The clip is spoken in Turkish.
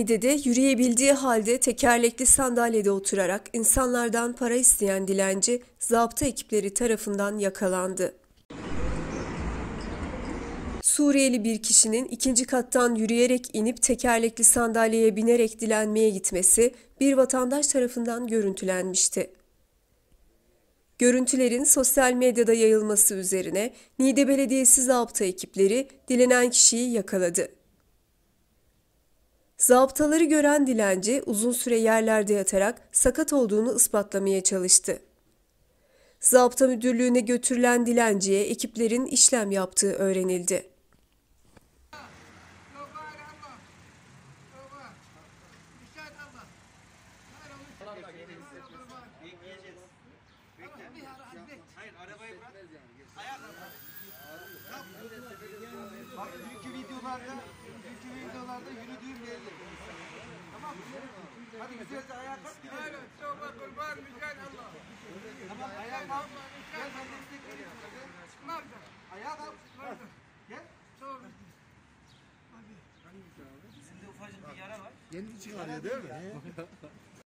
Niğde'de yürüyebildiği halde tekerlekli sandalyede oturarak insanlardan para isteyen dilenci zabıta ekipleri tarafından yakalandı. Suriyeli bir kişinin ikinci kattan yürüyerek inip tekerlekli sandalyeye binerek dilenmeye gitmesi bir vatandaş tarafından görüntülenmişti. Görüntülerin sosyal medyada yayılması üzerine Niğde Belediyesi zabıta ekipleri dilenen kişiyi yakaladı. Zabıtaları gören dilenci uzun süre yerlerde yatarak sakat olduğunu ispatlamaya çalıştı. Zabıta müdürlüğüne götürülen dilenciye ekiplerin işlem yaptığı öğrenildi. Tövbe Allah. Tövbe. Müsaade Allah. Hayır Allah. Bekleyeceğiz. Bekle. Bir ara hadi bek. Hayır arabayı bırak. Ayağa kalk. Bak dünkü videolarda, dünkü videolarda yürüdüğüm belli. Tamam mı? Hadi güzelce ayağa kalk. Hayır tövbe kurban müsaade Allah. Tamam ayağa kalk. Gel ben destek vereyim. sana. Nerede? Ayağa kalk. Gel. Tövbe. Bizim de ufacık bir yara var. Kendi çıkarıyor değil mi?